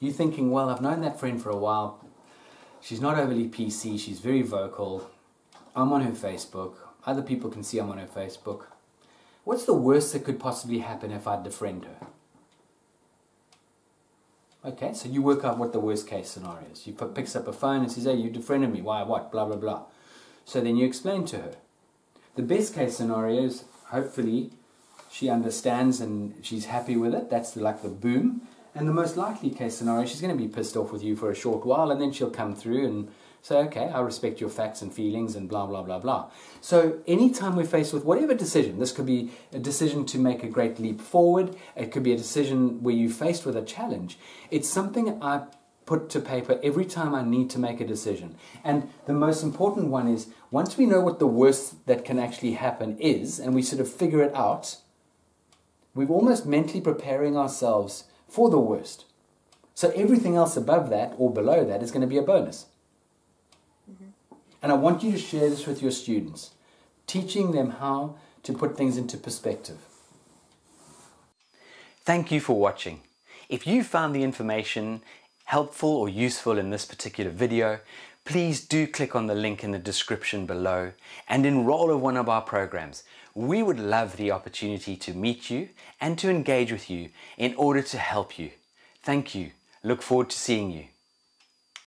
You're thinking, well, I've known that friend for a while. She's not overly PC, she's very vocal. I'm on her Facebook. Other people can see I'm on her Facebook. What's the worst that could possibly happen if I defriend her? Okay, so you work out what the worst case scenario is. You put, picks up a phone and says, hey, you defriended me. Why, what, blah, blah, blah. So then you explain to her. The best case scenario is hopefully she understands and she's happy with it. That's like the boom. And the most likely case scenario, she's going to be pissed off with you for a short while and then she'll come through and say, okay, I respect your facts and feelings and blah, blah, blah, blah. So anytime we're faced with whatever decision, this could be a decision to make a great leap forward, it could be a decision where you're faced with a challenge. It's something I put to paper every time I need to make a decision. And the most important one is once we know what the worst that can actually happen is, and we sort of figure it out, we're almost mentally preparing ourselves for the worst. So everything else above that or below that is going to be a bonus. Mm-hmm. And I want you to share this with your students, teaching them how to put things into perspective. Thank you for watching. If you found the information helpful or useful in this particular video, please do click on the link in the description below and enroll in one of our programs. We would love the opportunity to meet you and to engage with you in order to help you. Thank you. Look forward to seeing you.